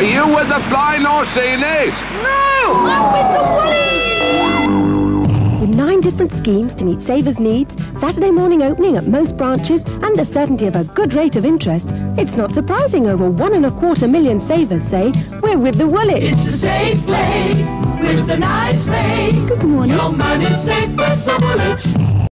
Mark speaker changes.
Speaker 1: Are you with the Flying Orsini's?
Speaker 2: No! I'm with the Woolwich!
Speaker 3: With nine different schemes to meet savers' needs, Saturday morning opening at most branches, and the certainty of a good rate of interest, it's not surprising over one and a quarter million savers say we're with the Woolwich.
Speaker 4: It's a safe place with a nice face.
Speaker 3: Good morning.
Speaker 4: Your money's safe with the Woolwich.